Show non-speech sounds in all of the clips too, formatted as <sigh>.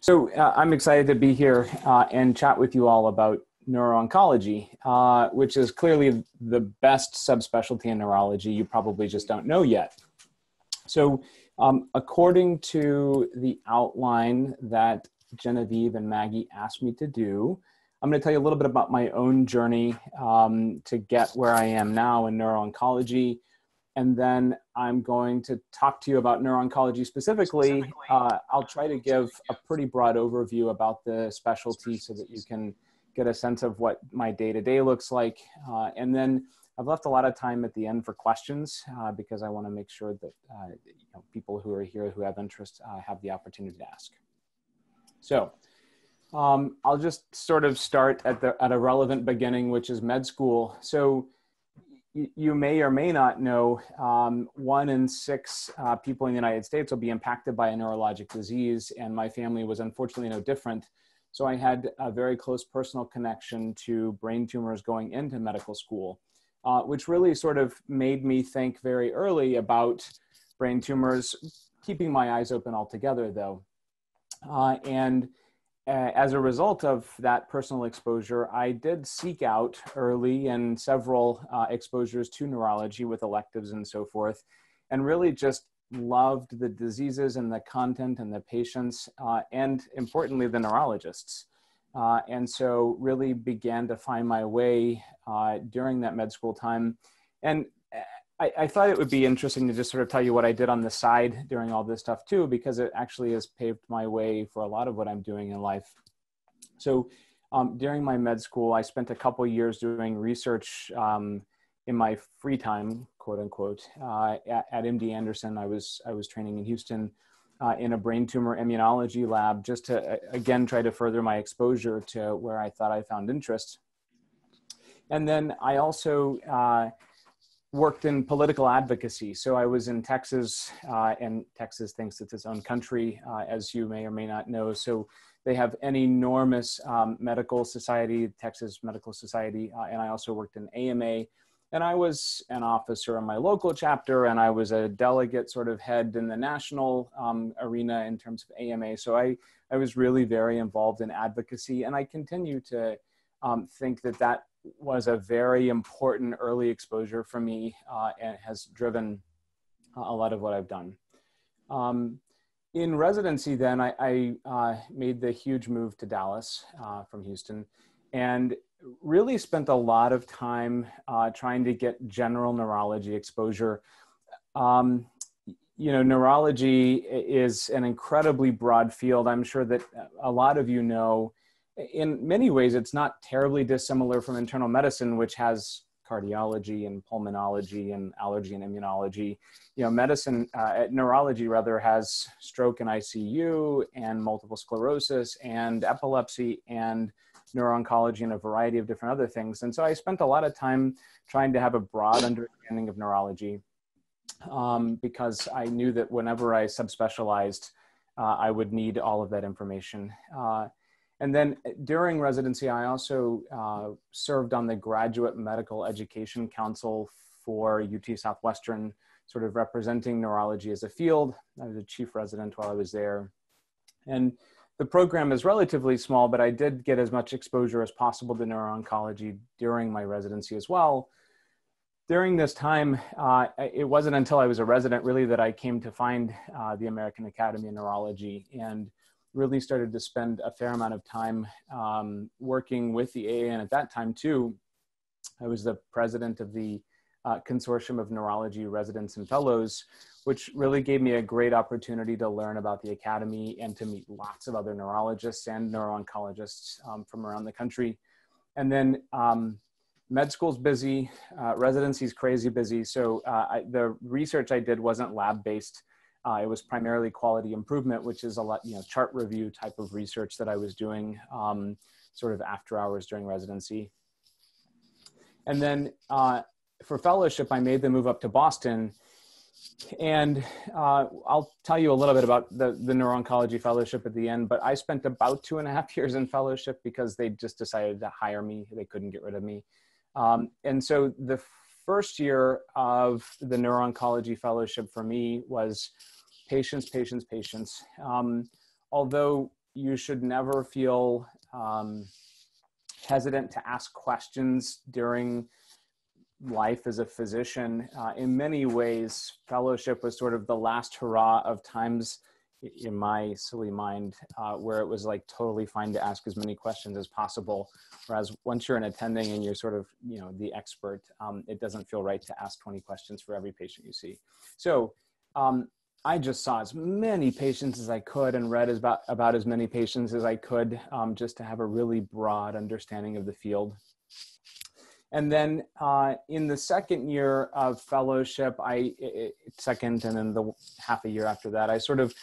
So uh, I'm excited to be here uh, and chat with you all about neuro-oncology, uh, which is clearly the best subspecialty in neurology you probably just don't know yet. So um, according to the outline that Genevieve and Maggie asked me to do, I'm going to tell you a little bit about my own journey um, to get where I am now in neuro-oncology, and then I'm going to talk to you about neuro-oncology specifically. Uh, I'll try to give a pretty broad overview about the specialty so that you can get a sense of what my day-to-day looks like. Uh, and then I've left a lot of time at the end for questions uh, because I want to make sure that uh, you know, people who are here who have interest uh, have the opportunity to ask. So um, I'll just sort of start at, the, at a relevant beginning, which is med school. So you may or may not know um, one in six uh, people in the United States will be impacted by a neurologic disease, and my family was unfortunately no different. So I had a very close personal connection to brain tumors going into medical school, uh, which really sort of made me think very early about brain tumors, keeping my eyes open altogether though. Uh, and uh, as a result of that personal exposure, I did seek out early and several uh, exposures to neurology with electives and so forth, and really just loved the diseases and the content and the patients, uh, and importantly, the neurologists. Uh, and so, really began to find my way uh, during that med school time. And I, I, thought it would be interesting to just sort of tell you what I did on the side during all this stuff too, because it actually has paved my way for a lot of what I'm doing in life. So um, during my med school, I spent a couple years doing research um, in my free time, quote unquote, uh, at, at, MD Anderson. I was I was training in Houston uh, in a brain tumor immunology lab, just to again try to further my exposure to where I thought I found interest. And then I also uh, worked in political advocacy. So I was in Texas, uh, and Texas thinks it's its own country, uh, as you may or may not know. So they have an enormous um, medical society, Texas Medical Society, uh, and I also worked in AMA. And I was an officer in my local chapter, and I was a delegate sort of head in the national um, arena in terms of AMA. So I, I was really very involved in advocacy, and I continue to um, think that that was a very important early exposure for me uh, and has driven a lot of what I've done. Um, in residency, then I, I uh, made the huge move to Dallas uh, from Houston and really spent a lot of time uh, trying to get general neurology exposure. Um, you know, neurology is an incredibly broad field. I'm sure that a lot of you know in many ways, it's not terribly dissimilar from internal medicine, which has cardiology and pulmonology and allergy and immunology. You know, medicine, uh, neurology rather, has stroke and ICU and multiple sclerosis and epilepsy and neuro-oncology and a variety of different other things. And so I spent a lot of time trying to have a broad understanding of neurology um, because I knew that whenever I subspecialized, uh, I would need all of that information. Uh, and then uh, during residency, I also uh, served on the Graduate Medical Education Council for UT Southwestern, sort of representing neurology as a field. I was a chief resident while I was there. And the program is relatively small, but I did get as much exposure as possible to neuro-oncology during my residency as well. During this time, uh, it wasn't until I was a resident really that I came to find uh, the American Academy of Neurology. And really started to spend a fair amount of time um, working with the AAN And at that time, too, I was the president of the uh, Consortium of Neurology Residents and Fellows, which really gave me a great opportunity to learn about the Academy and to meet lots of other neurologists and neuro-oncologists um, from around the country. And then um, med school's busy, uh, residency's crazy busy. So uh, I, the research I did wasn't lab-based. Uh, it was primarily quality improvement, which is a lot, you know, chart review type of research that I was doing um, sort of after hours during residency. And then uh, for fellowship, I made the move up to Boston. And uh, I'll tell you a little bit about the, the neuro-oncology fellowship at the end, but I spent about two and a half <laughs> years in fellowship because they just decided to hire me. They couldn't get rid of me. Um, and so the first year of the neuro-oncology fellowship for me was patients, patients, patients. Um, although you should never feel um, hesitant to ask questions during life as a physician. Uh, in many ways, fellowship was sort of the last hurrah of times in my silly mind uh, where it was like totally fine to ask as many questions as possible. Whereas once you're an attending and you're sort of, you know, the expert, um, it doesn't feel right to ask 20 questions for every patient you see. So um, I just saw as many patients as I could and read as about, about as many patients as I could um, just to have a really broad understanding of the field. And then uh, in the second year of fellowship, I it, second and then the half a year after that, I sort of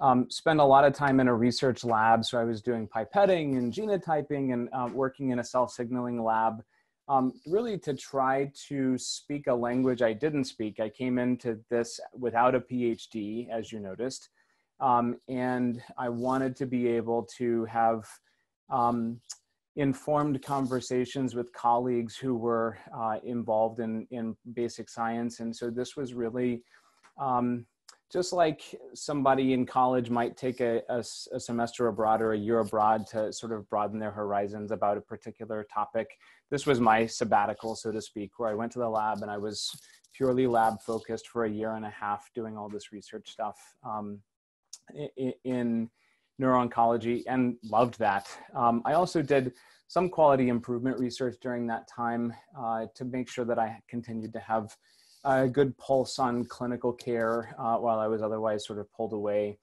um, spent a lot of time in a research lab. So I was doing pipetting and genotyping and uh, working in a cell signaling lab, um, really to try to speak a language I didn't speak. I came into this without a PhD, as you noticed, um, and I wanted to be able to have um, informed conversations with colleagues who were uh, involved in, in basic science. And so this was really um, just like somebody in college might take a, a, a, semester abroad or a year abroad to sort of broaden their horizons about a particular topic. This was my sabbatical, so to speak, where I went to the lab and I was purely lab focused for a year and a half doing all this research stuff um, in, in neuro-oncology and loved that. Um, I also did some quality improvement research during that time uh, to make sure that I continued to have a good pulse on clinical care uh, while I was otherwise sort of pulled away.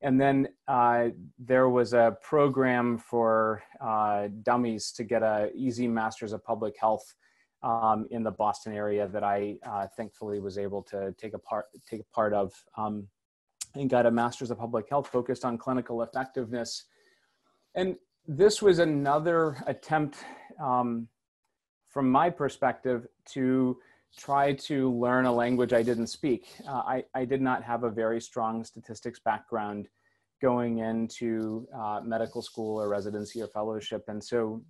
And then uh, there was a program for uh, dummies to get a easy master's of public health um, in the Boston area that I uh, thankfully was able to take a part take a part of. Um, and got a master's of public health focused on clinical effectiveness. And this was another attempt um, from my perspective to try to learn a language I didn't speak. Uh, I, I did not have a very strong statistics background going into uh, medical school or residency or fellowship. And so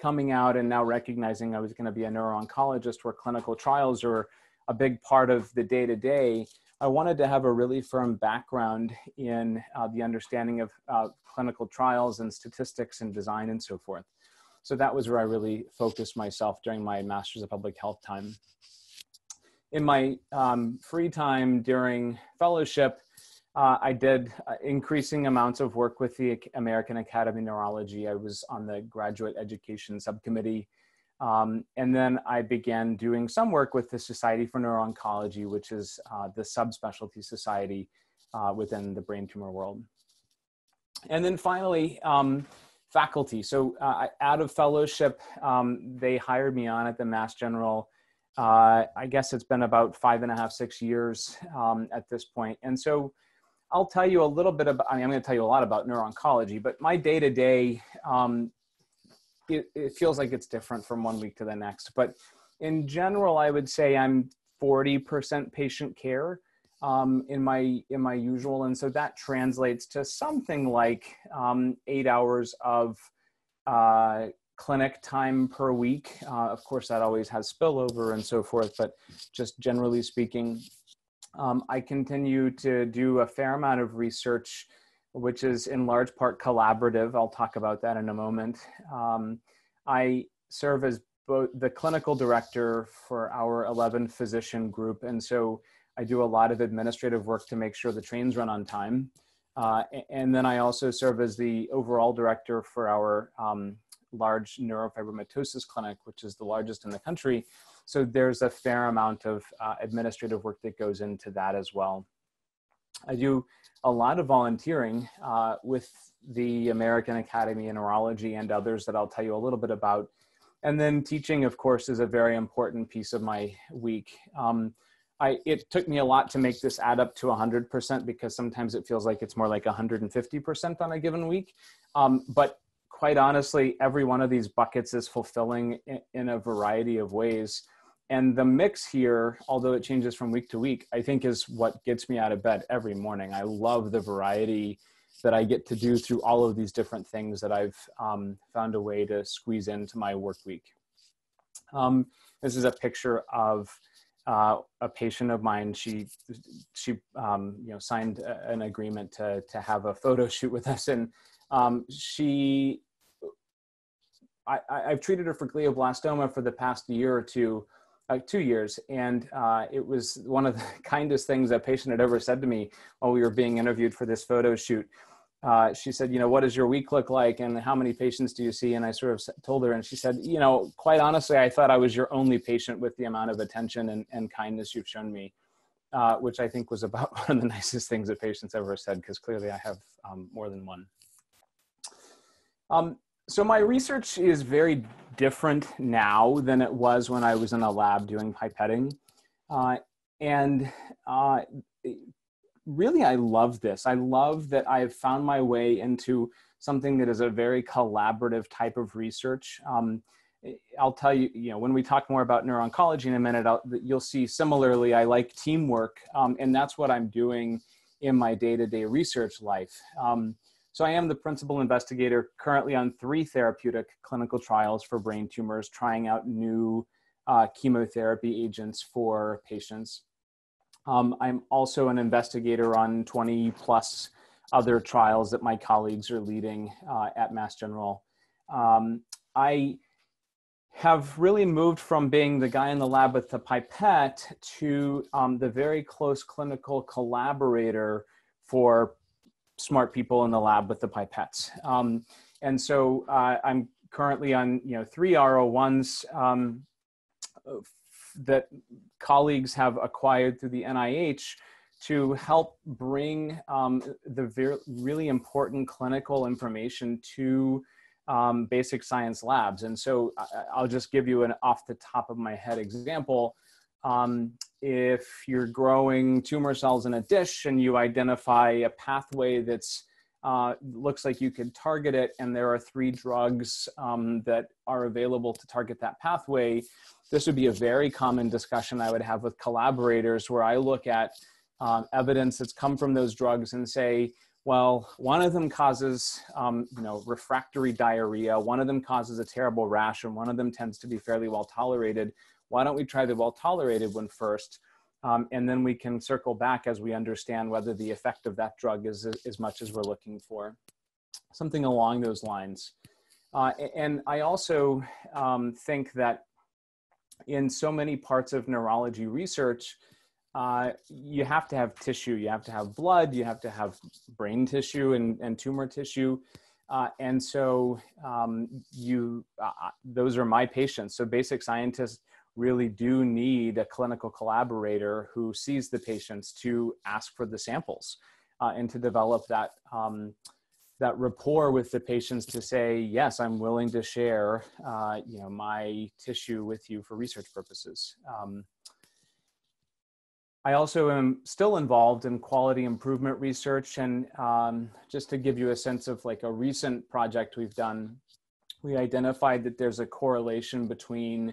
coming out and now recognizing I was going to be a neuro-oncologist where clinical trials are a big part of the day to day, I wanted to have a really firm background in uh, the understanding of uh, clinical trials and statistics and design and so forth. So that was where I really focused myself during my Master's of Public Health time. In my um, free time during fellowship, uh, I did uh, increasing amounts of work with the American Academy of Neurology. I was on the graduate education subcommittee um, and then I began doing some work with the Society for Neuro-Oncology, which is uh, the subspecialty society uh, within the brain tumor world. And then finally, um, faculty. So uh, out of fellowship, um, they hired me on at the Mass General. Uh, I guess it's been about five and a half, six years um, at this point. And so I'll tell you a little bit about, I mean, I'm going to tell you a lot about neuro-oncology, but my day-to-day um, it, it feels like it's different from one week to the next. But in general, I would say I'm 40% patient care um, in my in my usual, and so that translates to something like um, eight hours of uh, clinic time per week. Uh, of course, that always has spillover and so forth, but just generally speaking, um, I continue to do a fair amount of research which is in large part collaborative. I'll talk about that in a moment. Um, I serve as both the clinical director for our 11 physician group. And so I do a lot of administrative work to make sure the trains run on time. Uh, and then I also serve as the overall director for our um, large neurofibromatosis clinic, which is the largest in the country. So there's a fair amount of uh, administrative work that goes into that as well. I do a lot of volunteering uh, with the American Academy of Neurology and others that I'll tell you a little bit about. And then teaching, of course, is a very important piece of my week. Um, I, it took me a lot to make this add up to 100% because sometimes it feels like it's more like 150% on a given week. Um, but quite honestly, every one of these buckets is fulfilling in, in a variety of ways. And the mix here although it changes from week to week i think is what gets me out of bed every morning. I love the variety that i get to do through all of these different things that i've um, found a way to squeeze into my work week. Um, this is a picture of uh, a patient of mine she she um, you know signed a, an agreement to to have a photo shoot with us and Um, she, I, I've treated her for glioblastoma for the past year or two, uh, two years, and uh, it was one of the <laughs> kindest things a patient had ever said to me while we were being interviewed for this photo shoot. Uh, she said, you know, what does your week look like and how many patients do you see? And I sort of told her, and she said, you know, quite honestly, I thought I was your only patient with the amount of attention and, and kindness you've shown me, uh, which I think was <laughs> about one of the nicest things a patient's ever said, because clearly I have um, more than one. Um, so my research is very different now than it was when I was in a lab doing pipetting. Uh, and uh, really, I love this. I love that I've found my way into something that is a very collaborative type of research. Um, I'll tell you, you know, when we talk more about neuro-oncology in a minute, I'll, you'll see similarly, I like teamwork, um, and that's what I'm doing in my day-to-day research life. Um, so I am the principal investigator currently on three therapeutic clinical trials for brain tumors, trying out new uh, chemotherapy agents for patients. Um, I'm also an investigator on 20 plus other trials that my colleagues are leading uh, at Mass General. Um, I have really moved from being the guy in the lab with the pipette to um, the very close clinical collaborator for smart people in the lab with the pipettes. Um, and so uh, I'm currently on you know three R01s um, that colleagues have acquired through the NIH to help bring um, the really important clinical information to um, basic science labs. And so I'll just give you an off the top of my head example. Um, if you're growing tumor cells in a dish and you identify a pathway that's uh, looks like you could target it, and there are three drugs um, that are available to target that pathway, this would be a very common discussion I would have with collaborators where I look at um, evidence that's come from those drugs and say, well, one of them causes, um, you know, refractory diarrhea, one of them causes a terrible rash, and one of them tends to be fairly well tolerated. Why don't we try the well tolerated one first? Um, and then we can circle back as we understand whether the effect of that drug is as much as we're looking for. Something along those lines. Uh, and I also um, think that in so many parts of neurology research, uh, you have to have tissue, you have to have blood, you have to have brain tissue and, and tumor tissue. Uh, and so um, you, uh, uh those are my patients. So basic scientists really do need a clinical collaborator who sees the patients to ask for the samples uh, and to develop that um, that rapport with the patients to say, yes, I'm willing to share, uh, you know, my tissue with you for research purposes. Um, I also am still involved in quality improvement research. And um, just to give you a sense of like a recent project we've done, we identified that there's a correlation between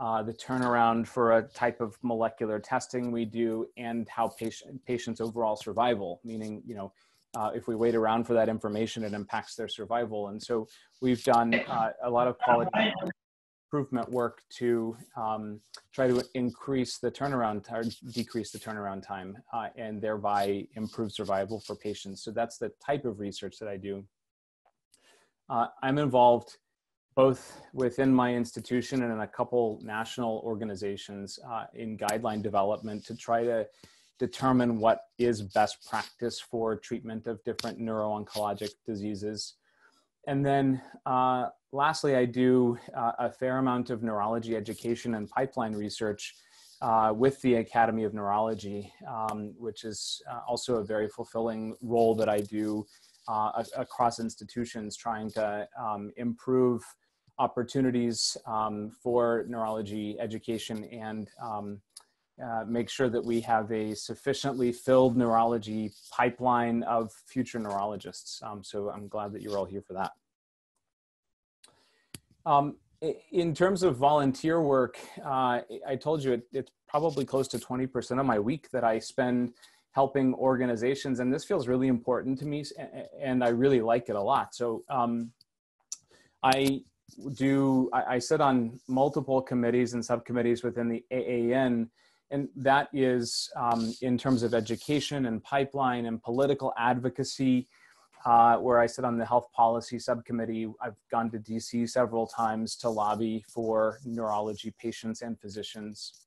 uh, the turnaround for a type of molecular testing we do and how patient, patients overall survival, meaning, you know, uh, if we wait around for that information, it impacts their survival. And so we've done uh, a lot of quality improvement work to um, try to increase the turnaround or decrease the turnaround time uh, and thereby improve survival for patients. So that's the type of research that I do. Uh, I'm involved both within my institution and in a couple national organizations uh, in guideline development to try to determine what is best practice for treatment of different neuro-oncologic diseases. And then uh, lastly, I do uh, a fair amount of neurology education and pipeline research uh, with the Academy of Neurology, um, which is uh, also a very fulfilling role that I do uh, across institutions trying to um, improve opportunities um, for neurology education and um, uh, make sure that we have a sufficiently filled neurology pipeline of future neurologists. Um, so I'm glad that you're all here for that. Um, in terms of volunteer work, uh, I told you it, it's probably close to 20% of my week that I spend helping organizations. And this feels really important to me and I really like it a lot. So um, I do, I, I sit on multiple committees and subcommittees within the AAN and that is um, in terms of education and pipeline and political advocacy. uh, where I sit on the health policy subcommittee. I've gone to DC several times to lobby for neurology patients and physicians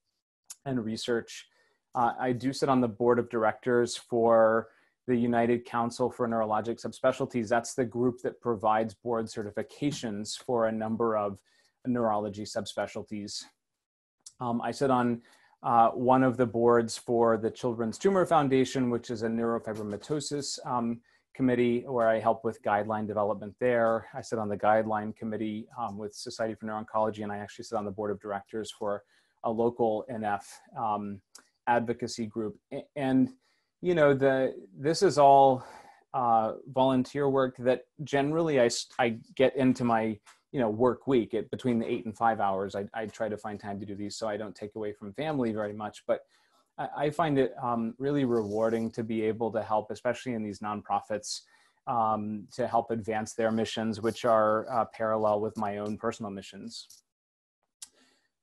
and research. Uh, I do sit on the board of directors for the United Council for Neurologic Subspecialties. That's the group that provides board certifications for a number of neurology subspecialties. Um, I sit on uh, one of the boards for the Children's Tumor Foundation, which is a neurofibromatosis um, committee where I help with guideline development there. I sit on the guideline committee um, with Society for Neuro-Oncology, and I actually sit on the board of directors for a local NF um, advocacy group. And you know, the this is all uh, volunteer work that generally I, I get into my you know work week at between the eight and five hours I, I try to find time to do these so i don't take away from family very much but i, I find it um, really rewarding to be able to help especially in these nonprofits um, to help advance their missions which are uh, parallel with my own personal missions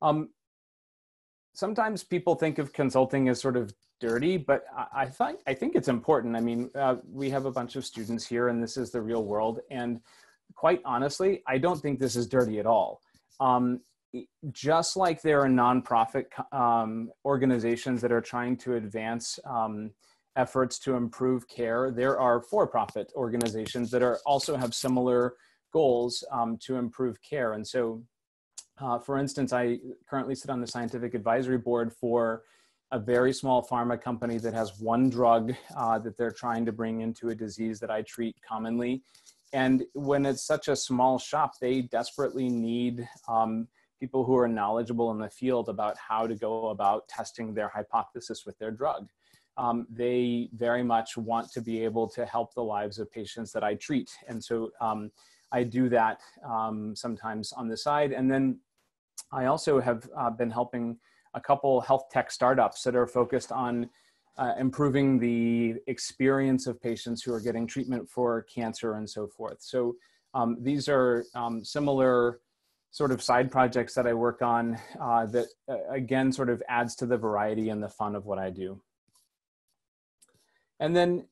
um, sometimes people think of consulting as sort of dirty, but I, I think I think it's important. I mean, uh, we have a bunch of students here, and this is the real world. And quite honestly, I don't think this is dirty at all. Um, just like there are nonprofit um, organizations that are trying to advance um, efforts to improve care, there are for-profit organizations that are also have similar goals um, to improve care. And so, uh, for instance, I currently sit on the scientific advisory board for a very small pharma company that has one drug uh, that they're trying to bring into a disease that I treat commonly. And when it's such a small shop, they desperately need um, people who are knowledgeable in the field about how to go about testing their hypothesis with their drug. Um, they very much want to be able to help the lives of patients that I treat. And so um, I do that um, sometimes on the side. And then I also have uh, been helping a couple health tech startups that are focused on uh, improving the experience of patients who are getting treatment for cancer and so forth. So um, these are um, similar sort of side projects that I work on uh, that uh, again sort of adds to the variety and the fun of what I do. And then,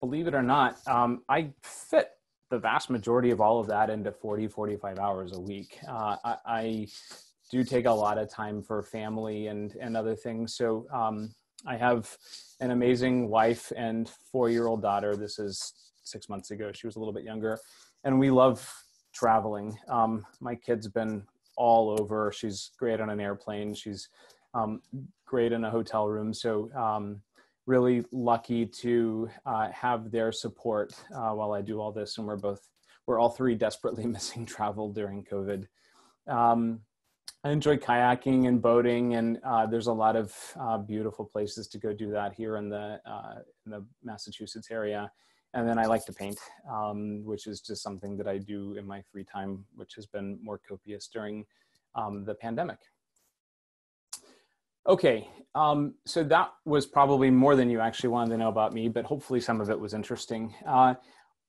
believe it or not, um, I fit the vast majority of all of that into 40, 45 hours a week. Uh, I, I, do take a lot of time for family and, and other things. So um, I have an amazing wife and four year old daughter. This is six months ago. She was a little bit younger. And we love traveling. Um, my kid's been all over. She's great on an airplane. She's um, great in a hotel room. So, um, really lucky to uh, have their support uh, while I do all this. And we're both, we're all three desperately <laughs> missing travel during COVID. Um, I enjoy kayaking and boating, and uh, there's a lot of uh, beautiful places to go do that here in the uh, in the Massachusetts area. And then I like to paint, um, which is just something that I do in my free time, which has been more copious during um, the pandemic. Okay, um, so that was probably more than you actually wanted to know about me, but hopefully some of it was interesting. Uh,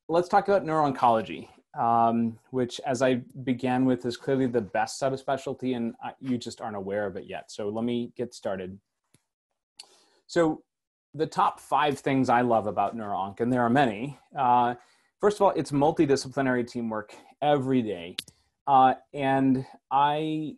let's talk about neuro-oncology um, which as I began with is clearly the best subspecialty and you just aren't aware of it yet. So let me get started. So the top five things I love about NeuroOnc, and there are many. Uh, first of all, it's multidisciplinary teamwork every day. Uh, and I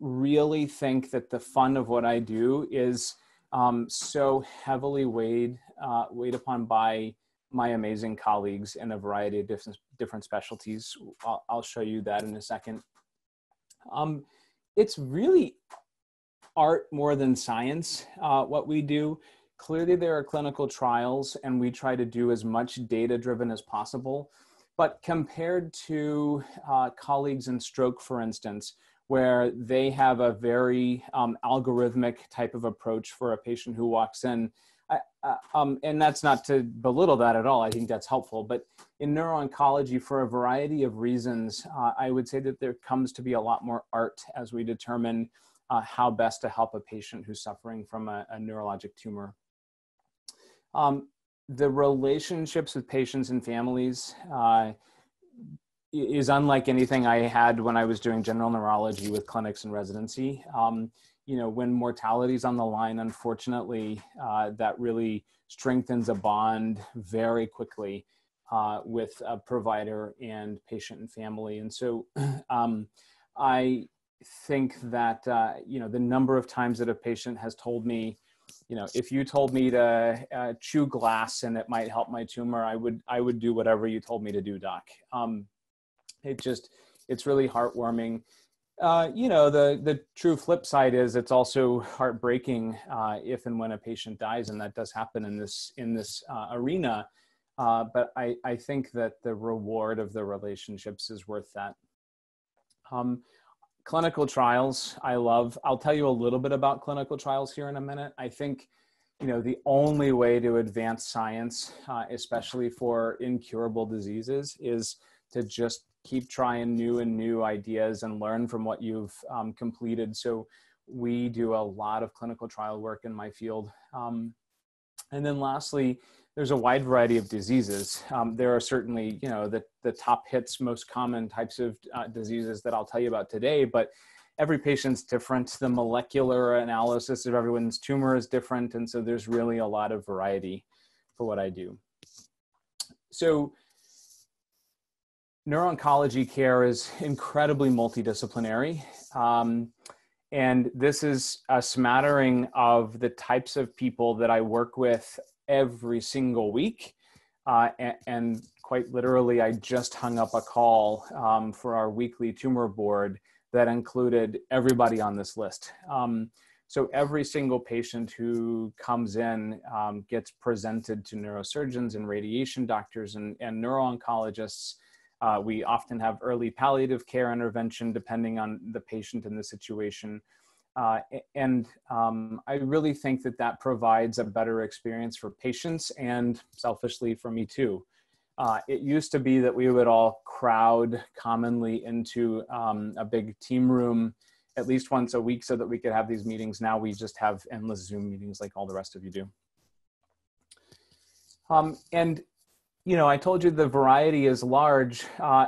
really think that the fun of what I do is um, so heavily weighed, uh, weighed upon by my amazing colleagues in a variety of different different specialties. I'll, I'll show you that in a second. Um, it's really art more than science. Uh, what we do. Clearly, there are clinical trials, and we try to do as much data driven as possible. But compared to uh, colleagues in stroke, for instance, where they have a very um, algorithmic type of approach for a patient who walks in, uh, um, and that's not to belittle that at all. I think that's helpful. But in neuro-oncology, for a variety of reasons, uh, I would say that there comes to be a lot more art as we determine uh, how best to help a patient who's suffering from a, a neurologic tumor. Um, the relationships with patients and families uh, is unlike anything I had when I was doing general neurology with clinics and residency. Um, you know, when mortality is on the line, unfortunately, uh, that really strengthens a bond very quickly. uh, with a provider and patient and family. And so <clears throat> um, I think that, uh, you know, the number of times that a patient has told me, you know, if you told me to uh, chew glass and it might help my tumor, I would, I would do whatever you told me to do, doc. Um, it just, it's really heartwarming. Uh, you know, the, the true flip side is it's also heartbreaking uh, if and when a patient dies, and that does happen in this, in this uh, arena. Uh, but I, I think that the reward of the relationships is worth that. Um, clinical trials, I love. I'll tell you a little bit about clinical trials here in a minute. I think, you know, the only way to advance science, uh, especially for incurable diseases, is to just keep trying new and new ideas and learn from what you've um, completed. So we do a lot of clinical trial work in my field. Um, and then lastly, there's a wide variety of diseases. Um, there are certainly, you know, the, the top hits, most common types of uh, diseases that I'll tell you about today, but every patient's different. The molecular analysis of everyone's tumor is different. And so there's really a lot of variety for what I do. So neuro-oncology care is incredibly multidisciplinary. Um, and this is a smattering of the types of people that I work with every single week. Uh, and, and, quite literally, I just hung up a call um, for our weekly tumor board that included everybody on this list. Um, so every single patient who comes in um, gets presented to neurosurgeons and radiation doctors and, and neuro-oncologists. Uh, we often have early palliative care intervention depending on the patient and the situation. Uh, and um, I really think that that provides a better experience for patients and selfishly for me too. Uh, it used to be that we would all crowd commonly into um, a big team room at least once a week so that we could have these meetings. Now we just have endless Zoom meetings like all the rest of you do. Um, and you know, I told you the variety is large. Uh,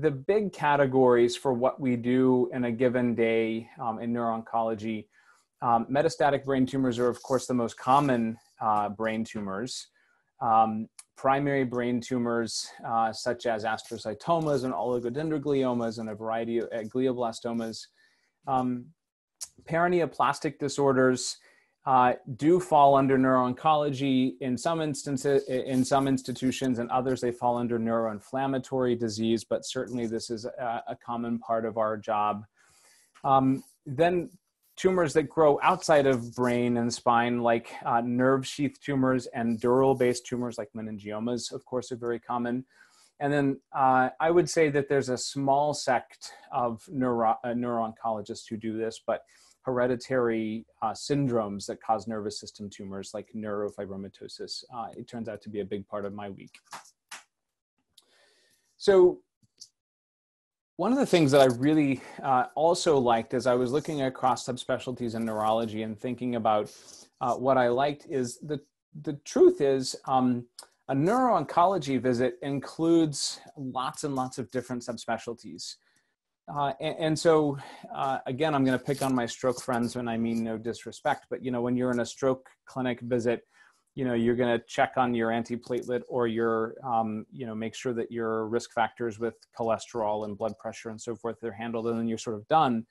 the big categories for what we do in a given day um, in neuro-oncology, um, metastatic brain tumors are, of course, the most common uh, brain tumors. Um, primary brain tumors, uh, such as astrocytomas and oligodendrogliomas and a variety of uh, glioblastomas. Um, paraneoplastic disorders, uh, do fall under neuro-oncology in some instances, in some institutions, and others they fall under neuroinflammatory disease. But certainly, this is a, a common part of our job. Um, then tumors that grow outside of brain and spine, like uh, nerve sheath tumors and dural-based tumors, like meningiomas, of course, are very common. And then uh, I would say that there's a small sect of neuro- uh, neuro-oncologists who do this, but hereditary uh, syndromes that cause nervous system tumors like neurofibromatosis. Uh, it turns out to be a big part of my week. So one of the things that I really uh, also liked as I was looking across subspecialties in neurology and thinking about uh, what I liked is the, the truth is um, a neuro-oncology visit includes lots and lots of different subspecialties. Uh, and, and, so, uh, again, I'm going to pick on my stroke friends, and I mean no disrespect, but you know, when you're in a stroke clinic visit, you know, you're going to check on your antiplatelet or your, um, you know, make sure that your risk factors with cholesterol and blood pressure and so forth are handled, and then you're sort of done.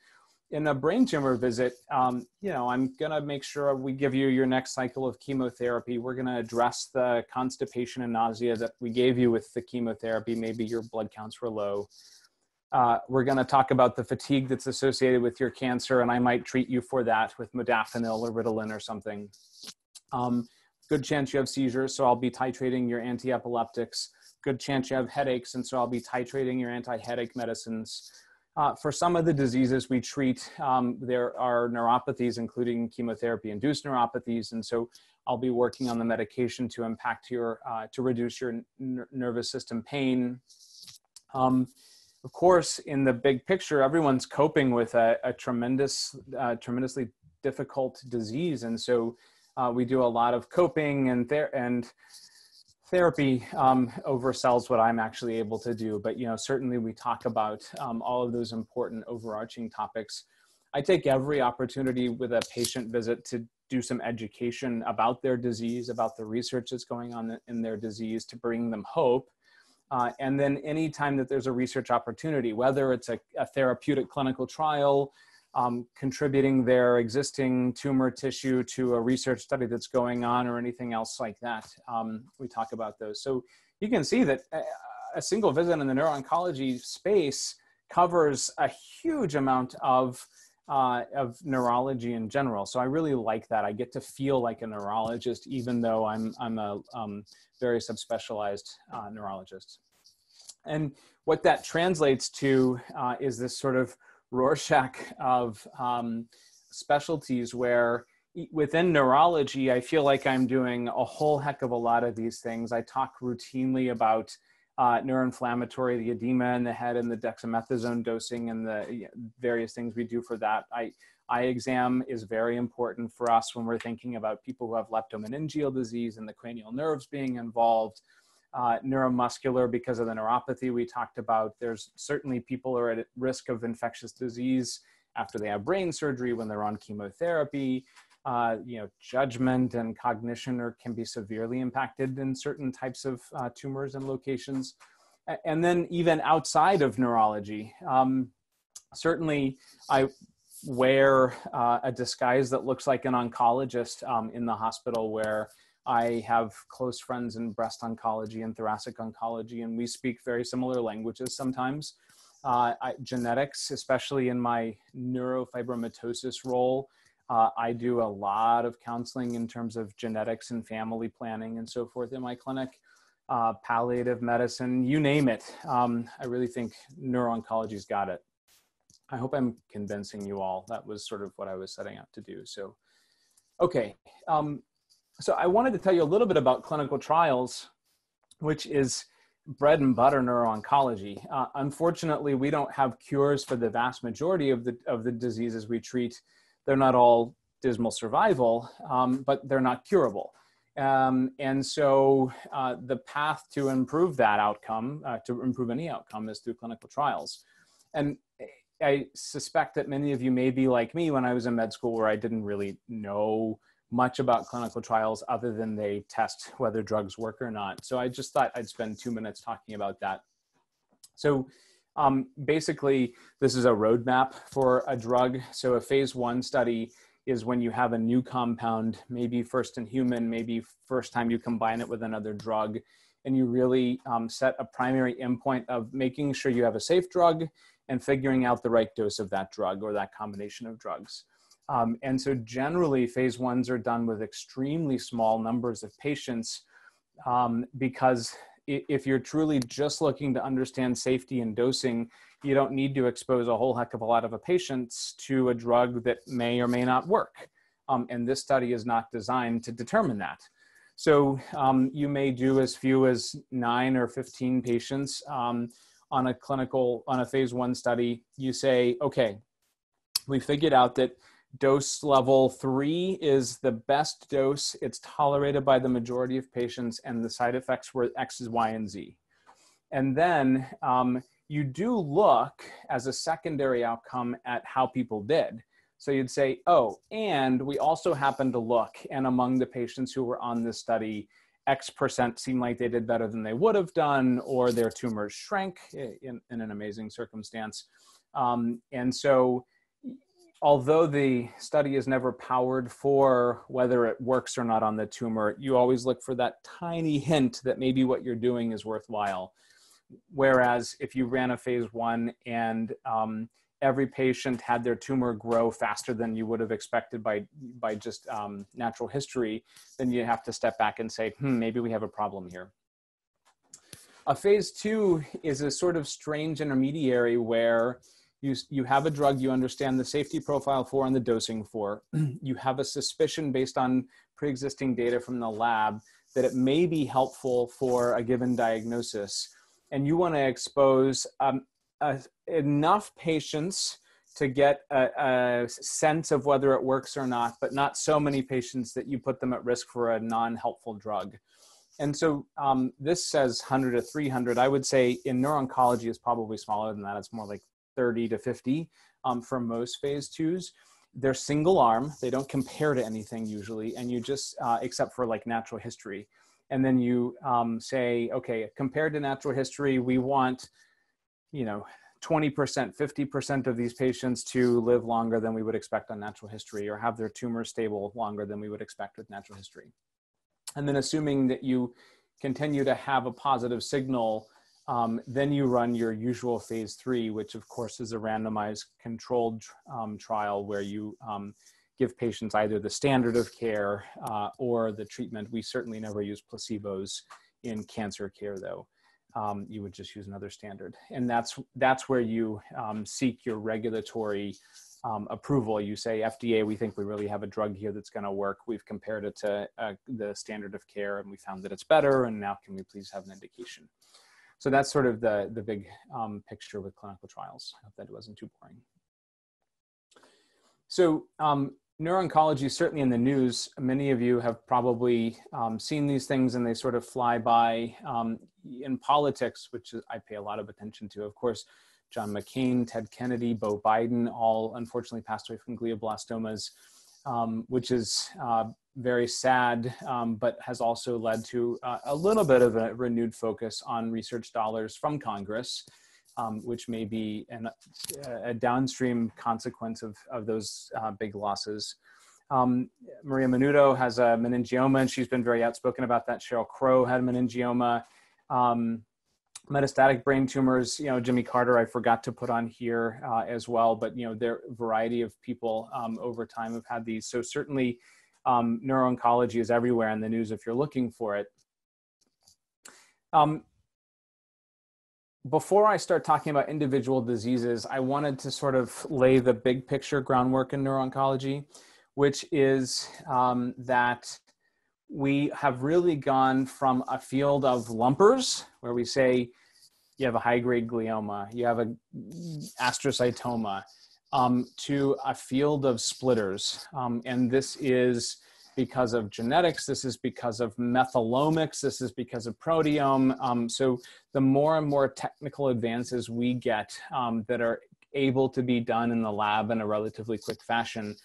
In a brain tumor visit, um, you know, I'm going to make sure we give you your next cycle of chemotherapy. We're going to address the constipation and nausea that we gave you with the chemotherapy. Maybe your blood counts were low uh, we're going to talk about the fatigue that's associated with your cancer, and I might treat you for that with modafinil or Ritalin or something. Um, good chance you have seizures, so I'll be titrating your anti-epileptics. Good chance you have headaches, and so I'll be titrating your anti-headache medicines. Uh, for some of the diseases we treat, um, there are neuropathies, including chemotherapy-induced neuropathies, and so I'll be working on the medication to impact your, uh, to reduce your nervous system pain. Um, of course, in the big picture, everyone's coping with a, a tremendous, uh, tremendously difficult disease, and so uh, we do a lot of coping and ther- and therapy um, oversells what I'm actually able to do. But you know, certainly we talk about um, all of those important overarching topics. I take every opportunity with a patient visit to do some education about their disease, about the research that's going on in their disease, to bring them hope Uh, and then anytime that there's a research opportunity, whether it's a, a therapeutic clinical trial, um, contributing their existing tumor tissue to a research study that's going on or anything else like that, um, we talk about those. So you can see that a, a single visit in the neuro-oncology space covers a huge amount of uh, of neurology in general. So I really like that. I get to feel like a neurologist, even though I'm I'm a um, very subspecialized uh, neurologist. And what that translates to uh, is this sort of Rorschach of um, specialties where within neurology, I feel like I'm doing a whole heck of a lot of these things. I talk routinely about uh, neuroinflammatory, the edema in the head, and the dexamethasone dosing, and the various things we do for that. I, eye exam is very important for us when we're thinking about people who have leptomeningeal disease and the cranial nerves being involved. Uh, neuromuscular because of the neuropathy we talked about. There's certainly people are at risk of infectious disease after they have brain surgery when they're on chemotherapy uh, you know, judgment and cognition are, can be severely impacted in certain types of uh, tumors and locations. And then even outside of neurology, um, certainly I wear uh, a disguise that looks like an oncologist um, in the hospital where I have close friends in breast oncology and thoracic oncology, and we speak very similar languages sometimes. Uh, I, genetics, especially in my neurofibromatosis role, uh, I do a lot of counseling in terms of genetics and family planning and so forth in my clinic, uh, palliative medicine, you name it. Um, I really think neuro-oncology's got it. I hope I'm convincing you all. That was sort of what I was setting out to do. So, okay. Um, so I wanted to tell you a little bit about clinical trials, which is bread and butter neuro-oncology. Uh, unfortunately, we don't have cures for the vast majority of the, of the diseases we treat they're not all dismal survival, um, but they're not curable. Um, and so uh, the path to improve that outcome, uh, to improve any outcome, is through clinical trials. And I suspect that many of you may be like me when I was in med school, where I didn't really know much about clinical trials other than they test whether drugs work or not. So I just thought I'd spend two minutes talking about that. So um, basically, this is a roadmap for a drug. So a phase one study is when you have a new compound, maybe first in human, maybe first time you combine it with another drug, and you really um, set a primary endpoint of making sure you have a safe drug and figuring out the right dose of that drug or that combination of drugs. Um, and so generally, phase ones are done with extremely small numbers of patients um, because if you're truly just looking to understand safety and dosing, you don't need to expose a whole heck of a lot of a patients to a drug that may or may not work. Um, and this study is not designed to determine that. So um, you may do as few as nine or 15 patients um, on a clinical, on a phase one study. You say, okay, we figured out that Dose level three is the best dose. It's tolerated by the majority of patients, and the side effects were X, Y, and Z. And then um, you do look as a secondary outcome at how people did. So you'd say, oh, and we also happen to look, and among the patients who were on this study, X percent seemed like they did better than they would have done, or their tumors shrank in, in an amazing circumstance. Um, and so although the study is never powered for whether it works or not on the tumor, you always look for that tiny hint that maybe what you're doing is worthwhile. Whereas if you ran a phase one and um, every patient had their tumor grow faster than you would have expected by, by just um, natural history, then you have to step back and say, hmm, maybe we have a problem here. A phase two is a sort of strange intermediary where you, you have a drug you understand the safety profile for and the dosing for. <clears throat> you have a suspicion based on pre-existing data from the lab that it may be helpful for a given diagnosis. And you want to expose um, a, enough patients to get a, a, sense of whether it works or not, but not so many patients that you put them at risk for a non-helpful drug. And so um, this says 100 to 300. I would say in neuro-oncology is probably smaller than that. It's more like 30 to 50 um, for most phase twos. They're single arm, they don't compare to anything usually, and you just, uh, except for like natural history. and then you um, say, okay, compared to natural history, we want, you know, 20%, 50% of these patients to live longer than we would expect on natural history or have their tumor stable longer than we would expect with natural history. And then assuming that you continue to have a positive signal, um, then you run your usual phase three, which of course is a randomized controlled um, trial where you um, give patients either the standard of care uh, or the treatment. We certainly never use placebos in cancer care though. Um, you would just use another standard. And that's, that's where you um, seek your regulatory um, approval. You say, FDA, we think we really have a drug here that's gonna work. We've compared it to uh, the standard of care and we found that it's better and now can we please have an indication? So that's sort of the, the big um, picture with clinical trials. I hope that it wasn't too boring. So um, neuro-oncology certainly in the news. Many of you have probably um, seen these things and they sort of fly by. Um, in politics, which I pay a lot of attention to, of course, John McCain, Ted Kennedy, Beau Biden, all unfortunately passed away from glioblastomas, um, which is uh, very sad, um, but has also led to uh, a little bit of a renewed focus on research dollars from Congress, um, which may be an, a downstream consequence of, of those uh, big losses. Um, Maria Menounos has a meningioma, and she's been very outspoken about that. Sheryl Crow had a meningioma. Um, metastatic brain tumors, you know, Jimmy Carter, I forgot to put on here uh, as well, but, you know, there variety of people um, over time have had these. So certainly um, neuro-oncology is everywhere in the news if you're looking for it. Um, before I start talking about individual diseases, I wanted to sort of lay the big picture groundwork in neuro-oncology, which is um, that we have really gone from a field of lumpers where we say you have a high grade glioma, you have a astrocytoma, um, to a field of splitters. Um, and this is because of genetics, this is because of methylomics, this is because of proteome. Um, so the more and more technical advances we get um, that are able to be done in the lab in a relatively quick fashion,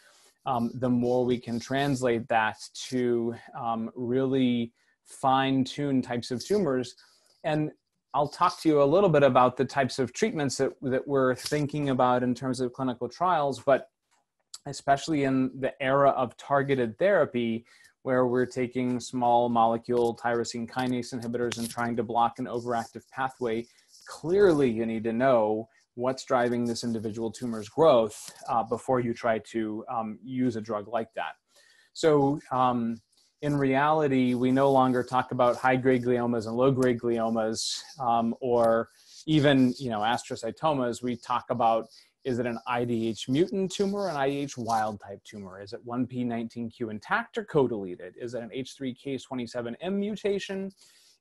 um, the more we can translate that to um, really fine tune types of tumors. And I'll talk to you a little bit about the types of treatments that, that we're thinking about in terms of clinical trials, but especially in the era of targeted therapy, where we're taking small molecule tyrosine kinase inhibitors and trying to block an overactive pathway, clearly you need to know what's driving this individual tumor's growth uh, before you try to um, use a drug like that. So um, in reality, we no longer talk about high-grade gliomas and low-grade gliomas um, or even you know astrocytomas. We talk about is it an IDH mutant tumor, an IDH wild type tumor? Is it 1p19q intact or co-deleted? Is it an H3K27M mutation?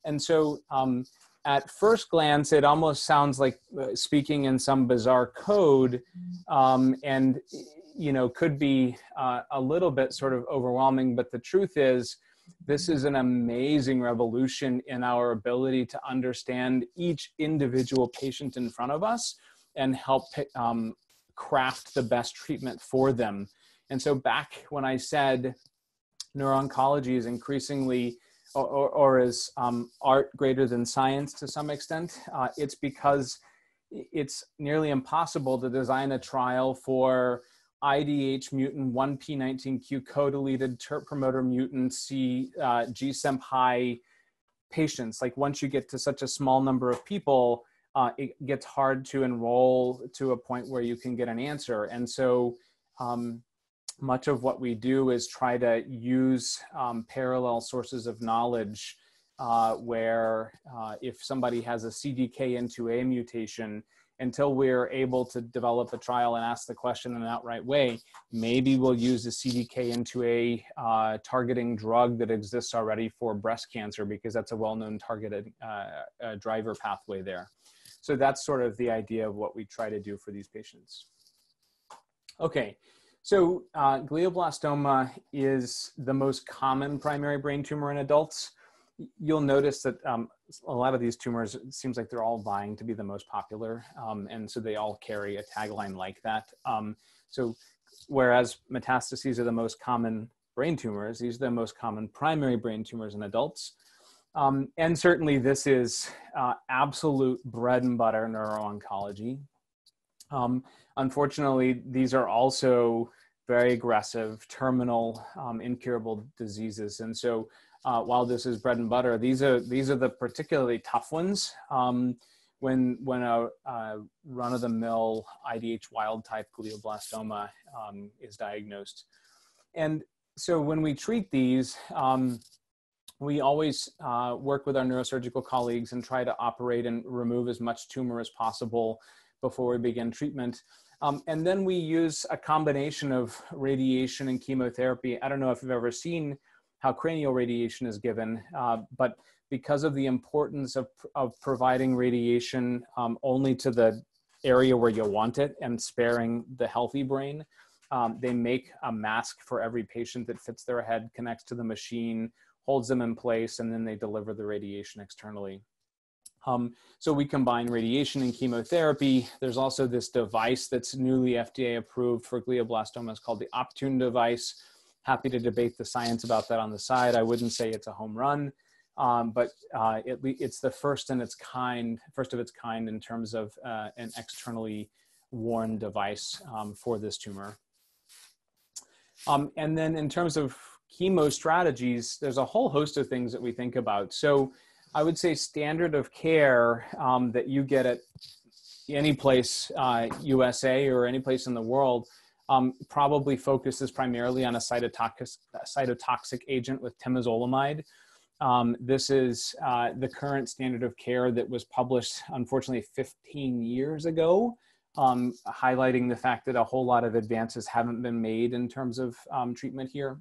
And so um, at first glance, it almost sounds like uh, speaking in some bizarre code, um, and you know could be uh, a little bit sort of overwhelming. But the truth is, this is an amazing revolution in our ability to understand each individual patient in front of us and help um, craft the best treatment for them. And so back when I said neuro-oncology is increasingly or, or, or is um, art greater than science to some extent, uh, it's because it's nearly impossible to design a trial for IDH mutant 1p19q co-deleted TERT promoter mutant C uh, GSEMP high patients. Like once you get to such a small number of people, uh, it gets hard to enroll to a point where you can get an answer. And so um, much of what we do is try to use um, parallel sources of knowledge uh, where uh, if somebody has a CDKN2A mutation, until we're able to develop a trial and ask the question in an outright way, maybe we'll use a CDKN2A uh, targeting drug that exists already for breast cancer because that's a well-known targeted uh, driver pathway there. So that's sort of the idea of what we try to do for these patients. Okay, so uh, glioblastoma is the most common primary brain tumor in adults. You'll notice that um, a lot of these tumors, seems like they're all vying to be the most popular. Um, and so they all carry a tagline like that. Um, so whereas metastases are the most common brain tumors, these are the most common primary brain tumors in adults. Um, and certainly this is uh, absolute bread and butter neuro-oncology. Um, unfortunately, these are also very aggressive, terminal, um, incurable diseases. And so uh, while this is bread and butter, these are, these are the particularly tough ones. Um, when, when a, run-of-the-mill IDH wild-type glioblastoma um, is diagnosed. And so when we treat these, um, we always uh, work with our neurosurgical colleagues and try to operate and remove as much tumor as possible before we begin treatment. Um, and then we use a combination of radiation and chemotherapy. I don't know if you've ever seen how cranial radiation is given, uh, but because of the importance of, of providing radiation um, only to the area where you want it and sparing the healthy brain, um, they make a mask for every patient that fits their head, connects to the machine, holds them in place, and then they deliver the radiation externally. Um, so we combine radiation and chemotherapy. There's also this device that's newly FDA approved for glioblastomas called the Optune device. Happy to debate the science about that on the side. I wouldn't say it's a home run, um, but uh, it, it's the first in its kind, first of its kind in terms of uh, an externally worn device um, for this tumor. Um, and then in terms of chemo strategies, there's a whole host of things that we think about. So I would say standard of care um, that you get at any place, uh, USA or any place in the world, um, probably focuses primarily on a cytotoxic, cytotoxic agent with temozolomide. Um, this is uh, the current standard of care that was published, unfortunately, 15 years ago, um, highlighting the fact that a whole lot of advances haven't been made in terms of um, treatment here.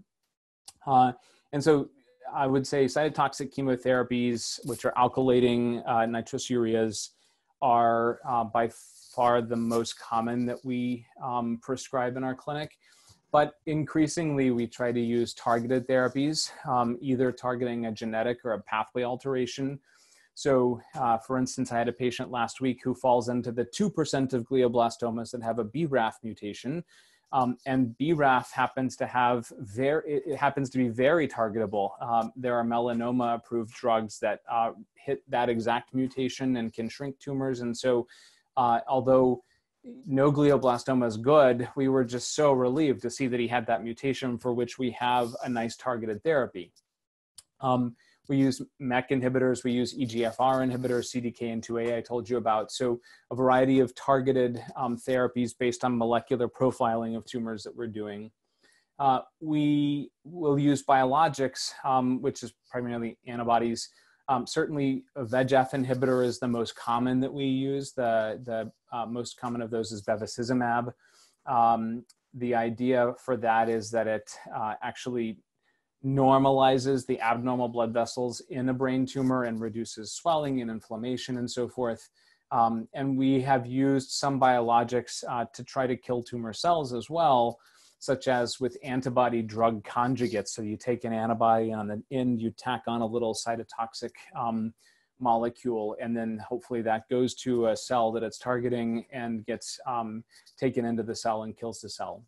Uh, and so I would say cytotoxic chemotherapies, which are alkylating uh, nitrosoureas, are uh, by far the most common that we um, prescribe in our clinic. But increasingly, we try to use targeted therapies, um, either targeting a genetic or a pathway alteration. So, uh, for instance, I had a patient last week who falls into the 2% of glioblastomas that have a BRAF mutation, um, and BRAF happens to have very, it happens to be very targetable. Um, there are melanoma approved drugs that uh, hit that exact mutation and can shrink tumors. And so, uh, although no glioblastoma is good, we were just so relieved to see that he had that mutation for which we have a nice targeted therapy. Um, we use MEK inhibitors, we use EGFR inhibitors, CDKN2A I told you about. So a variety of targeted um, therapies based on molecular profiling of tumors that we're doing. Uh, we will use biologics, um, which is primarily antibodies. Um, certainly a VEGF inhibitor is the most common that we use. The, the uh, most common of those is bevacizumab. Um, the idea for that is that it uh, actually normalizes the abnormal blood vessels in a brain tumor and reduces swelling and inflammation and so forth. Um, and we have used some biologics uh, to try to kill tumor cells as well, such as with antibody drug conjugates. So you take an antibody on the end, you tack on a little cytotoxic um, molecule, and then hopefully that goes to a cell that it's targeting and gets um, taken into the cell and kills the cell.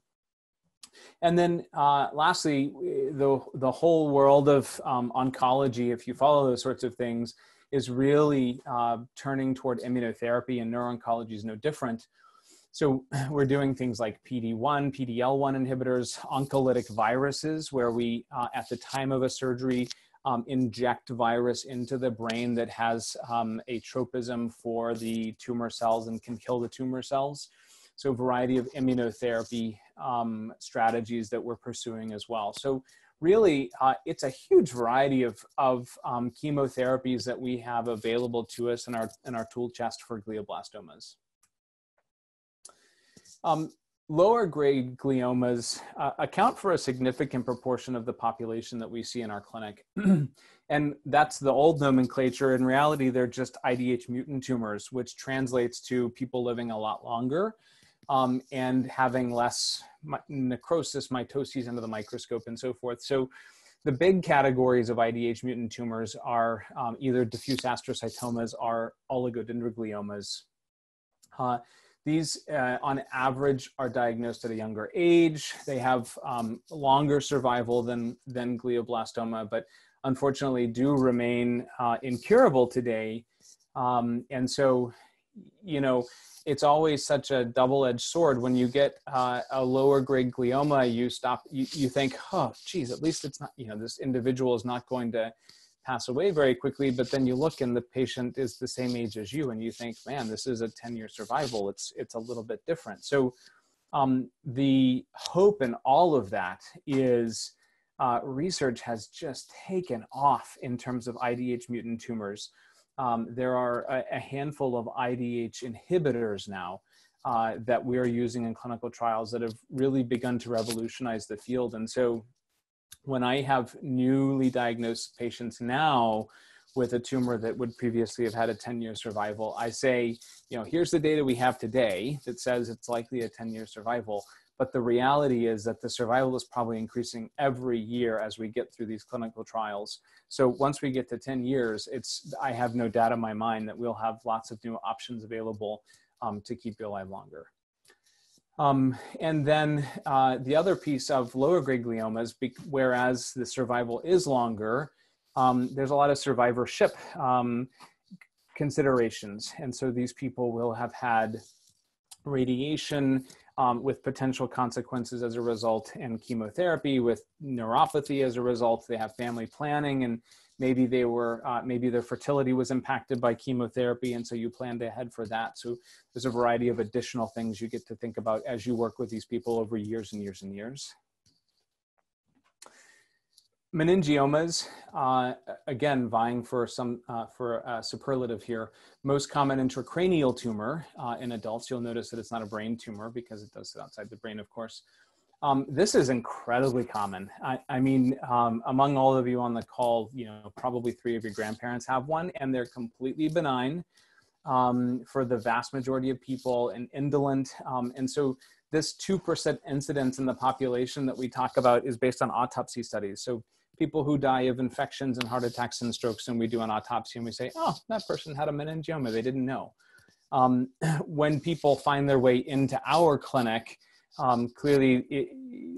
And then uh, lastly, the, the whole world of um, oncology, if you follow those sorts of things, is really uh, turning toward immunotherapy and neuro-oncology is no different. So <clears throat> we're doing things like PD-1, PD-L1 inhibitors, oncolytic viruses, where we, uh, at the time of a surgery, um, inject virus into the brain that has um, a tropism for the tumor cells and can kill the tumor cells. So a variety of immunotherapy um, strategies that we're pursuing as well. So really, uh, it's a huge variety of, of um, chemotherapies that we have available to us in our, in our tool chest for glioblastomas. Um, lower grade gliomas uh, account for a significant proportion of the population that we see in our clinic. <clears throat> and that's the old nomenclature. In reality, they're just IDH mutant tumors, which translates to people living a lot longer um, and having less necrosis, mitoses under the microscope, and so forth. So the big categories of IDH mutant tumors are um, either diffuse astrocytomas or oligodendrogliomas. Uh, these, uh, on average, are diagnosed at a younger age. They have um, longer survival than, than glioblastoma, but unfortunately do remain uh, incurable today. Um, and so, you know, it's always such a double-edged sword when you get uh, a lower grade glioma you stop you, you think oh geez at least it's not you know this individual is not going to pass away very quickly but then you look and the patient is the same age as you and you think man this is a 10 year survival. It's it's a little bit different. So um, the hope in all of that is uh, research has just taken off in terms of IDH mutant tumors. Um, there are a, a, handful of IDH inhibitors now uh, that we are using in clinical trials that have really begun to revolutionize the field. And so when I have newly diagnosed patients now with a tumor that would previously have had a 10 year survival, I say, you know, here's the data we have today that says it's likely a 10 year survival. But the reality is that the survival is probably increasing every year as we get through these clinical trials. So once we get to 10 years, it's I have no doubt in my mind that we'll have lots of new options available um, to keep you alive longer. Um, and then uh, the other piece of lower grade gliomas, whereas the survival is longer, um, there's a lot of survivorship um, considerations. And so these people will have had radiation um, with potential consequences as a result and chemotherapy with neuropathy as a result they have family planning and maybe they were uh, maybe their fertility was impacted by chemotherapy and so you planned ahead for that so there's a variety of additional things you get to think about as you work with these people over years and years and years Meningiomas, uh, again, vying for some uh, for a superlative here. Most common intracranial tumor uh, in adults. You'll notice that it's not a brain tumor because it does sit outside the brain, of course. Um, this is incredibly common. I, I mean, um, among all of you on the call, you know, probably three of your grandparents have one, and they're completely benign um, for the vast majority of people and indolent. Um, and so this 2% incidence in the population that we talk about is based on autopsy studies. So people who die of infections and heart attacks and strokes, and we do an autopsy and we say, oh, that person had a meningioma, they didn't know. Um, <clears throat> when people find their way into our clinic, um, clearly it,